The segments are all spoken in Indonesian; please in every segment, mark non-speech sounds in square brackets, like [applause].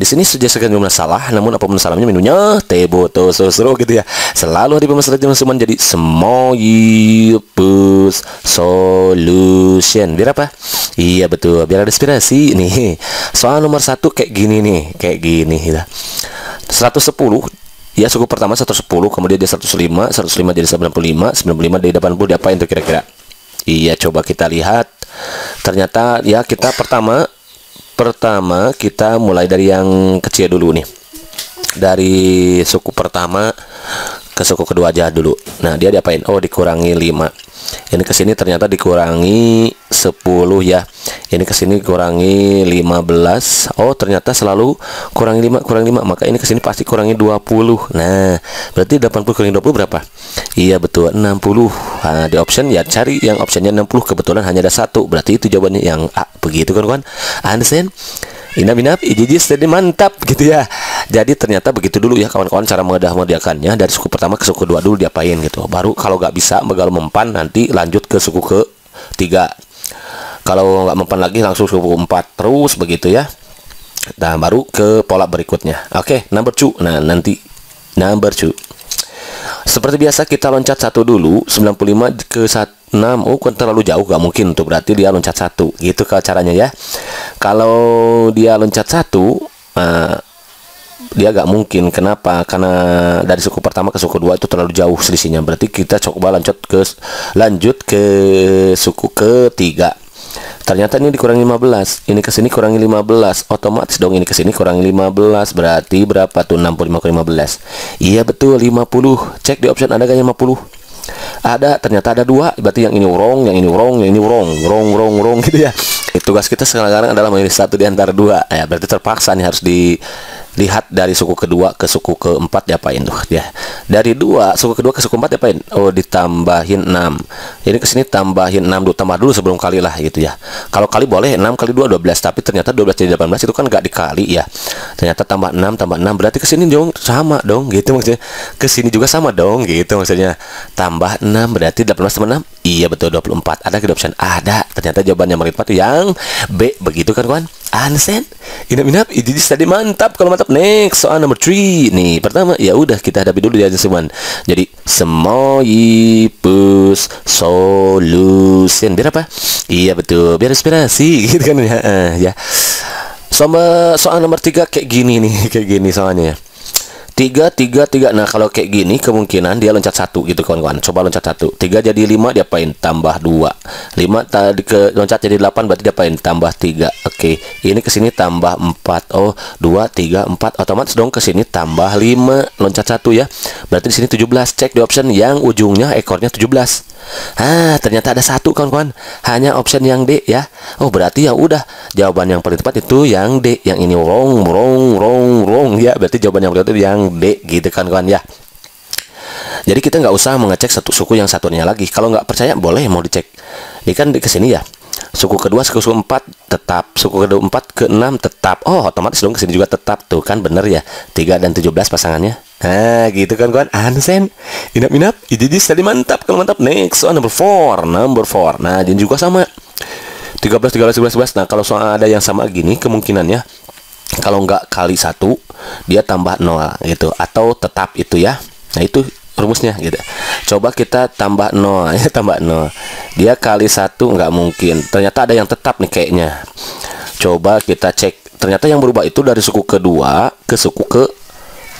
Di sini sudah segan salah, namun apa masalahnya menunya teboto sosro gitu ya. Selalu ada pemesan teman jadi semoyipus solution. Biar apa? Iya betul, biar ada inspirasi nih. Soal nomor satu kayak gini nih, kayak gini ya. 110 ya suku pertama 110 kemudian dia 105 105 jadi 95 95 dari 80 diapain tuh kira-kira iya coba kita lihat ternyata ya kita pertama pertama kita mulai dari yang kecil dulu nih. Dari suku pertama ke suku kedua aja dulu. Nah dia diapain? Oh dikurangi 5 ini ke sini ternyata dikurangi 10 ya. Ini ke sini kurangi 15 oh ternyata selalu kurangi 5 kurangi 5 maka ini ke sini pasti kurangi 20 nah berarti 80 kurangi 20 berapa? Iya betul. 60 nah, di option ya cari yang optionnya 60 kebetulan hanya ada satu. Berarti itu jawabannya yang A. Begitu kan kawan understand? Inap inap, ijiji jadi mantap. Gitu ya. Jadi ternyata begitu dulu ya kawan-kawan cara mengadah mengadarkannya dari suku pertama ke suku kedua dulu diapain gitu. Baru kalau nggak bisa begal mempan nanti lanjut ke suku ke tiga kalau nggak mempan lagi langsung suku 4 terus begitu ya. Nah baru ke pola berikutnya. Oke okay, number 2 nah nanti number 2 seperti biasa kita loncat satu dulu 95 ke 6 oh kan terlalu jauh gak mungkin untuk berarti dia loncat satu. Gitu ke caranya ya. Kalau dia loncat satu uh, dia gak mungkin. Kenapa? Karena dari suku pertama ke suku dua itu terlalu jauh selisihnya. Berarti kita coba lanjut ke lanjut ke suku ketiga. Ternyata ini dikurangi 15 ini ke sini kurangi 15 otomatis dong ini ke sini kurangi 15 berarti berapa tuh? 65 ke 15 iya betul 50 cek di option ada gak 50 ada ternyata ada dua. Berarti yang ini wrong yang ini wrong yang ini wrong. Wrong wrong wrong gitu ya. Tugas kita sekarang adalah memilih satu di antara dua. Ya berarti terpaksa nih harus di lihat dari suku kedua ke suku keempat diapain tuh ya. Dari dua suku kedua ke suku empat diapain? Oh ditambahin 6 ini ke sini tambahin 6 dulu tambah dulu sebelum kali lah gitu ya. Kalau kali boleh 6 kali 2 12 tapi ternyata 12 jadi 18 itu kan nggak dikali ya ternyata tambah 6 tambah 6 berarti ke sini dong sama dong gitu maksudnya. Ke sini juga sama dong gitu maksudnya. Tambah 6 berarti 18 tambah 6 iya betul 24 ada ke option? Ada. Ternyata jawabannya merit yang B. Begitu kan kawan Ansen? Inap-inap ini tadi mantap kalau mantap. Next soal nomor 3 nih pertama ya udah kita hadapi dulu ya semua jadi semoyipus solution. Biar apa? Iya betul. Biar inspirasi [laughs] gitu kan ya. Ya soal soal nomor 3 kayak gini nih [laughs] kayak gini soalnya ya. Tiga tiga tiga. Nah kalau kayak gini kemungkinan dia loncat satu gitu kawan-kawan. Coba loncat satu. Tiga jadi lima diapain? Tambah dua lima tadi ke loncat jadi delapan berarti diapain tambah tiga. Oke ini ke sini tambah empat. Oh dua tiga empat. Otomatis dong ke sini tambah lima. Loncat satu ya. Berarti di sini tujuh belas. Cek di option yang ujungnya ekornya tujuh belas. Ah ternyata ada satu kawan-kawan. Hanya option yang D ya. Oh berarti ya udah. Jawaban yang paling tepat itu yang D. Yang ini wrong wrong wrong wrong ya. Berarti jawaban yang paling tepat yang D gitu kan kawan ya. Jadi kita nggak usah mengecek satu suku yang satunya lagi. Kalau nggak percaya boleh mau dicek ini kan di ke sini ya. Suku kedua suku empat tetap. Suku kedua empat ke enam tetap. Oh otomatis dong ke sini juga tetap tuh. Kan bener ya. Tiga dan tujuh belas pasangannya. Nah gitu kan kawan. Ansen inap inap. Jadi tadi mantap. Kalau mantap next. Soal number four. Number four. Nah jadi juga sama. 13 13 11 11 nah kalau soal ada yang sama gini kemungkinannya kalau nggak kali satu dia tambah nol gitu. Atau tetap itu ya. Nah itu rumusnya gitu. Coba kita tambah nol [laughs] ya tambah nol. Dia kali satu nggak mungkin. Ternyata ada yang tetap nih kayaknya. Coba kita cek. Ternyata yang berubah itu dari suku kedua ke suku ke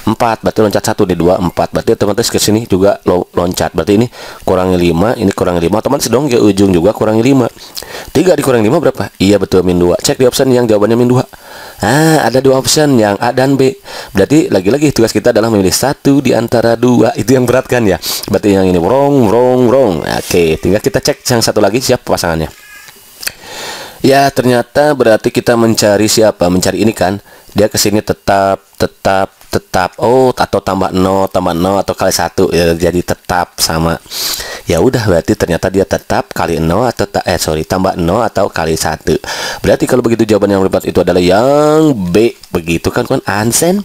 4 berarti loncat satu di 2 4 berarti otomatis ke sini juga lo, loncat. Berarti ini kurangi 5 ini kurangi 5 otomatis dong ke ujung juga kurangi 5 3 dikurangi 5 berapa? Iya betul min 2 cek di option yang jawabannya min 2 ah ada dua option yang A dan B. Berarti lagi-lagi tugas kita adalah memilih satu di antara dua. Itu yang berat kan ya? Berarti yang ini wrong wrong wrong. Oke tinggal kita cek yang satu lagi siapa pasangannya. Ya ternyata berarti kita mencari siapa? Mencari ini kan? Dia ke sini tetap tetap tetap oh atau tambah 0 tambah 0 atau kali satu ya jadi tetap sama. Ya udah berarti ternyata dia tetap kali 0 atau eh sorry tambah 0 atau kali satu. Berarti kalau begitu jawaban yang tepat itu adalah yang B. Begitu kan kan Ansen?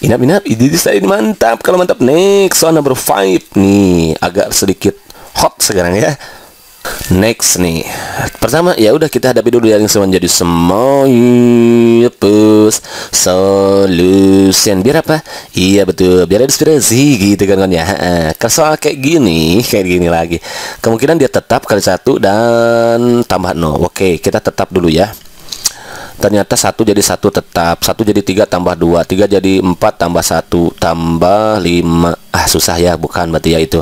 Inap inap. Ini saya mantap. Kalau mantap next. Soal number 5 nih. Agak sedikit hot sekarang ya Next nih. Pertama ya udah kita hadapi dulu yang semua jadi semuanya solution biar apa? Iya betul, biar ada inspirasi gitu kan kan ya. Kalau soal kayak gini, [laughs] kayak gini lagi. Kemungkinan dia tetap kali satu dan tambah no. Oke, kita tetap dulu ya ternyata satu jadi satu tetap satu jadi tiga tambah dua tiga jadi empat tambah satu tambah lima ah susah ya bukan berarti ya itu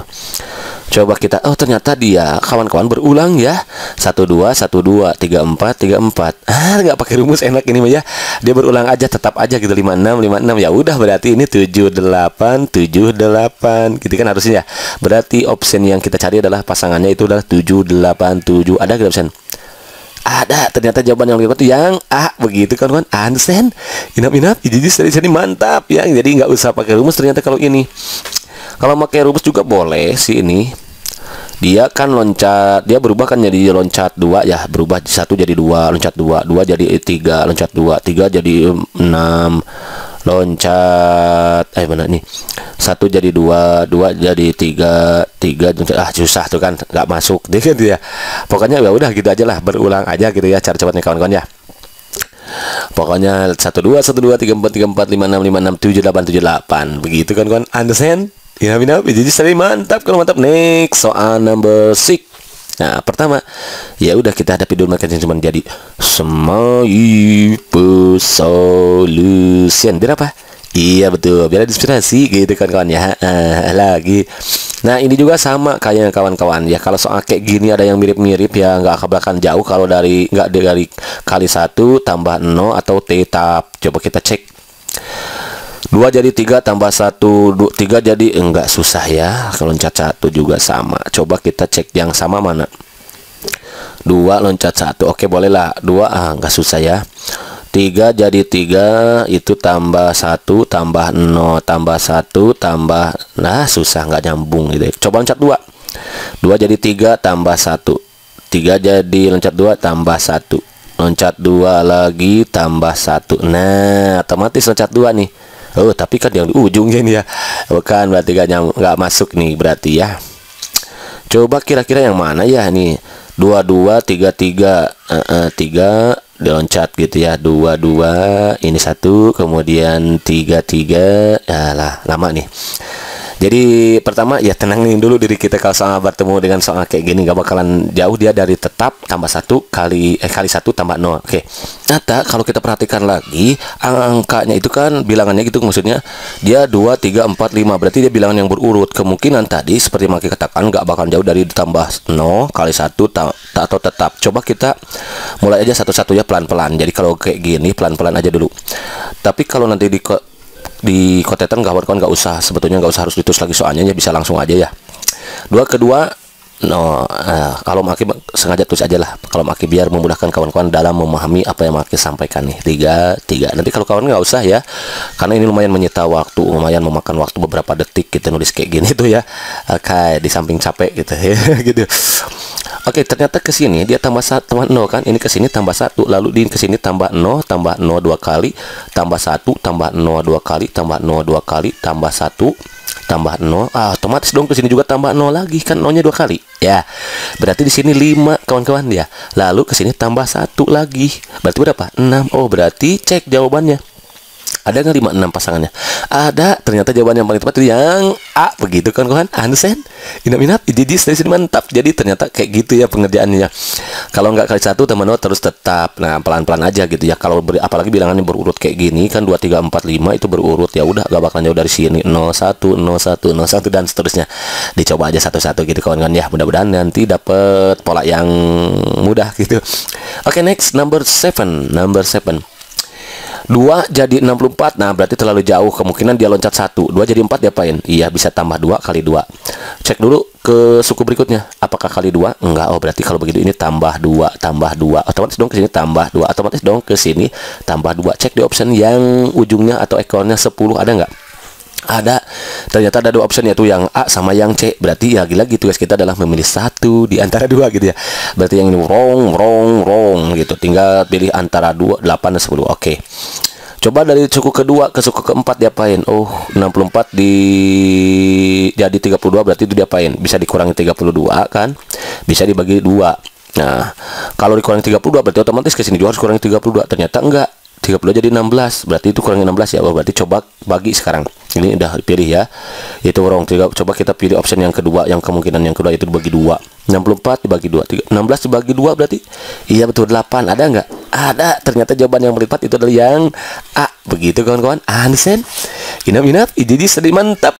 coba kita oh ternyata dia kawan-kawan berulang ya. Satu dua satu dua tiga empat tiga empat. Ah nggak pakai rumus enak ini mah ya. Dia berulang aja tetap aja gitu lima enam lima enam. Ya udah berarti ini tujuh delapan tujuh delapan. Gitu kan harusnya ya. Berarti option yang kita cari adalah pasangannya itu adalah tujuh delapan tujuh. Ada nggak option? Ada. Ternyata jawaban yang lebih tepat yang A. Begitu kan kan Ansen inap inap jadi sini mantap. Ya jadi nggak usah pakai rumus ternyata kalau ini kalau pakai rumus juga boleh sih ini. Dia kan loncat dia berubah kan jadi loncat dua ya berubah satu jadi dua loncat dua dua jadi tiga loncat dua tiga jadi enam loncat eh mana nih satu jadi dua dua jadi tiga tiga ah susah tuh kan nggak masuk dia kan dia pokoknya ya udah gitu aja lah berulang aja gitu ya cara cepatnya kawan-kawan ya. Pokoknya satu dua satu dua tiga empat tiga empat lima enam lima enam tujuh delapan tujuh delapan. Begitu kan kawan understand Ya, bina, jadi sering mantap kalau mantap. Next soal number six. Nah, pertama, ya udah kita hadapi dulu yang cuma jadi semai solution. Biar apa? Iya betul, biar inspirasi gitu kan kawan ya. Uh, lagi. Nah ini juga sama kayak kawan-kawan ya. Kalau soal kayak gini ada yang mirip-mirip ya nggak akan jauh kalau dari nggak dari kali satu tambah no atau tetap. Coba kita cek dua jadi tiga tambah satu tiga jadi enggak susah ya. Kalau loncat satu juga sama. Coba kita cek yang sama mana. Dua loncat satu. Oke boleh lah. Dua ah enggak susah ya. Tiga jadi tiga itu tambah satu tambah nol tambah satu tambah nah susah nggak nyambung gitu ya. coba loncat dua. Dua jadi tiga tambah satu. Tiga jadi loncat dua tambah satu. Loncat dua lagi tambah satu. Nah otomatis loncat dua nih Oh tapi kan yang di ujungnya ini ya. Bukan berarti gak, nyam, gak masuk nih berarti ya. Coba kira-kira yang mana ya nih dua dua tiga tiga tiga diloncat gitu ya. Dua dua ini satu kemudian tiga tiga ya lah lama nih jadi pertama ya tenangin dulu diri kita kalau soal bertemu dengan soal kayak gini gak bakalan jauh dia dari tetap tambah satu kali eh kali satu tambah nol. Oke. Ternyata kalau kita perhatikan lagi angkanya itu kan bilangannya gitu maksudnya dia dua tiga empat lima berarti dia bilangan yang berurut. Kemungkinan tadi seperti Maki katakan gak bakalan jauh dari ditambah nol kali satu atau tetap. Coba kita mulai aja satu-satu ya pelan-pelan. Jadi kalau kayak gini pelan-pelan aja dulu. Tapi kalau nanti di di kotetan kawan kawan nggak usah. Sebetulnya nggak usah harus ditulis lagi soalnya ya bisa langsung aja ya. Dua kedua no uh, kalau maki sengaja tulis aja lah. Kalau maki biar memudahkan kawan-kawan dalam memahami apa yang maki sampaikan nih. Tiga tiga. Nanti kalau kawan nggak usah ya karena ini lumayan menyita waktu lumayan memakan waktu beberapa detik kita nulis kayak gini tuh ya. Kayak di samping capek gitu ya [laughs] gitu Oke, ternyata ke sini dia tambah satu tambah nol kan? Ini ke sini tambah satu, lalu di sini tambah nol, tambah nol dua kali, tambah satu, tambah nol dua kali, tambah nol dua kali, tambah satu, tambah nol. Ah, otomatis dong ke sini juga tambah nol lagi kan nolnya dua kali. Ya. Berarti di sini lima kawan-kawan ya. Lalu ke sini tambah satu lagi. Berarti berapa? enam. Oh, berarti cek jawabannya. Ada nggak lima enam pasangannya? Ada. Ternyata jawaban yang paling tepat itu yang A. Begitu kan kawan? Understand? Inap inap. Jadi dari sini mantap. Jadi ternyata kayak gitu ya pengerjaannya. Kalau nggak kali satu teman terus tetap. Nah pelan pelan aja gitu ya. Kalau ber, apalagi bilangannya berurut kayak gini kan dua tiga empat lima itu berurut ya udah gak bakalan jauh dari sini 01 01 01 dan seterusnya. Dicoba aja satu-satu gitu kawan kawan ya. Mudah-mudahan nanti dapat pola yang mudah gitu. Oke okay, next number seven number seven 2 jadi 64 Nah berarti terlalu jauh. Kemungkinan dia loncat satu. 2 jadi 4 diapain? Iya bisa tambah 2 kali 2 Cek dulu ke suku berikutnya. Apakah kali 2? Enggak. Oh berarti kalau begitu ini tambah 2 Tambah 2 Otomatis dong ke sini tambah 2 Otomatis dong ke sini tambah 2 Cek di option yang ujungnya atau ekornya 10 ada nggak? Ada ternyata ada dua option yaitu yang A sama yang C berarti ya lagi-lagi tugas kita adalah memilih satu di antara [laughs] dua gitu ya berarti yang ini wrong wrong wrong gitu tinggal pilih antara dua delapan dan sepuluh oke Coba dari suku kedua ke suku keempat diapain? Oh, 64 di jadi 32 berarti itu diapain? Bisa dikurangi 32 kan? Bisa dibagi dua. Nah, kalau dikurangi 32 berarti otomatis ke sini juga harus kurangi 32. Ternyata enggak. 30 jadi 16. Berarti itu kurangi 16 ya. Oh, berarti coba bagi sekarang. Ini udah dipilih ya. Itu wrong. Coba kita pilih option yang kedua, yang kemungkinan yang kedua itu dibagi dua. 64 dibagi 2 16 dibagi 2 berarti Iya betul 8 Ada nggak? Ada Ternyata jawaban yang berlipat itu adalah yang A Begitu kawan-kawan Anisen Inap-inap Jadi sedih mantap